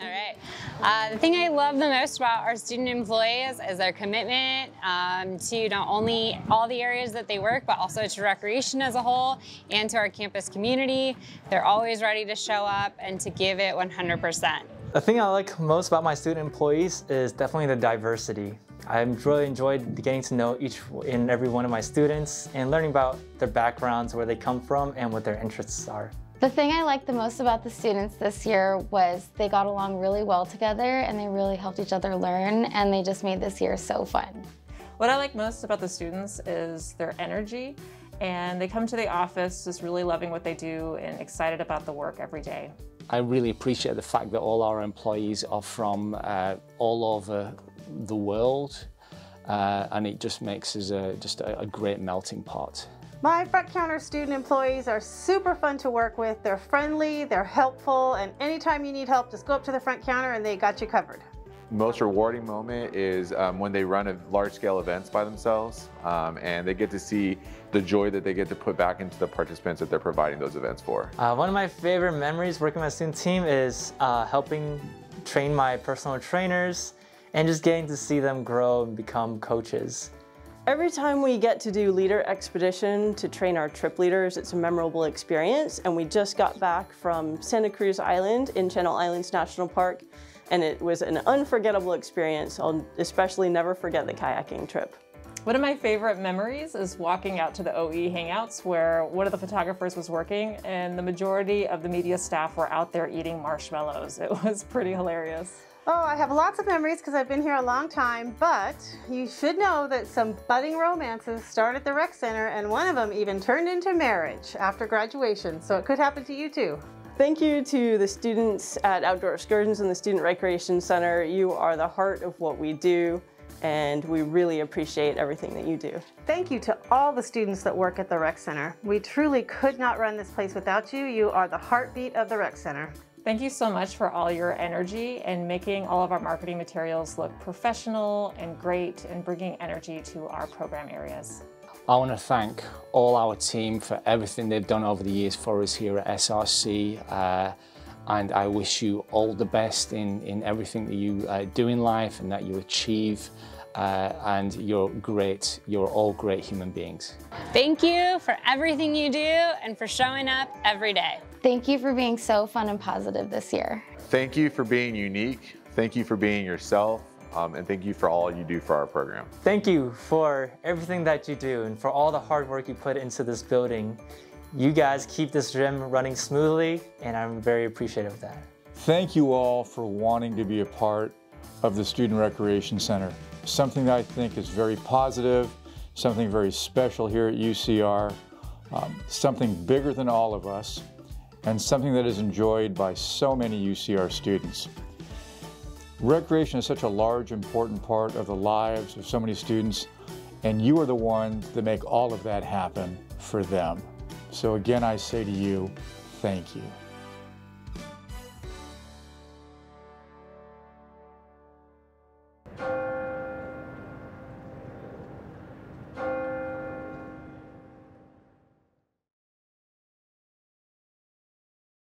All right. Uh, the thing I love the most about our student employees is their commitment um, to not only all the areas that they work, but also to recreation as a whole and to our campus community. They're always ready to show up and to give it 100%. The thing I like most about my student employees is definitely the diversity. I've really enjoyed getting to know each and every one of my students and learning about their backgrounds, where they come from, and what their interests are. The thing I liked the most about the students this year was they got along really well together and they really helped each other learn and they just made this year so fun. What I like most about the students is their energy and they come to the office just really loving what they do and excited about the work every day. I really appreciate the fact that all our employees are from uh, all over the world uh, and it just makes us a, just a, a great melting pot. My front counter student employees are super fun to work with. They're friendly, they're helpful, and anytime you need help, just go up to the front counter and they got you covered. Most rewarding moment is um, when they run large-scale events by themselves um, and they get to see the joy that they get to put back into the participants that they're providing those events for. Uh, one of my favorite memories working with my student team is uh, helping train my personal trainers and just getting to see them grow and become coaches. Every time we get to do leader expedition to train our trip leaders, it's a memorable experience. And we just got back from Santa Cruz Island in Channel Islands National Park. And it was an unforgettable experience. I'll especially never forget the kayaking trip. One of my favorite memories is walking out to the OE Hangouts where one of the photographers was working and the majority of the media staff were out there eating marshmallows. It was pretty hilarious. Oh, I have lots of memories because I've been here a long time, but you should know that some budding romances start at the rec center and one of them even turned into marriage after graduation, so it could happen to you too. Thank you to the students at Outdoor Excursions and the Student Recreation Center. You are the heart of what we do and we really appreciate everything that you do. Thank you to all the students that work at the Rec Center. We truly could not run this place without you. You are the heartbeat of the Rec Center. Thank you so much for all your energy and making all of our marketing materials look professional and great and bringing energy to our program areas. I want to thank all our team for everything they've done over the years for us here at SRC. Uh, and I wish you all the best in, in everything that you uh, do in life and that you achieve. Uh, and you're great. You're all great human beings. Thank you for everything you do and for showing up every day. Thank you for being so fun and positive this year. Thank you for being unique. Thank you for being yourself. Um, and thank you for all you do for our program. Thank you for everything that you do and for all the hard work you put into this building. You guys keep this gym running smoothly, and I'm very appreciative of that. Thank you all for wanting to be a part of the Student Recreation Center. Something that I think is very positive, something very special here at UCR, um, something bigger than all of us, and something that is enjoyed by so many UCR students. Recreation is such a large, important part of the lives of so many students, and you are the ones that make all of that happen for them. So again, I say to you, thank you.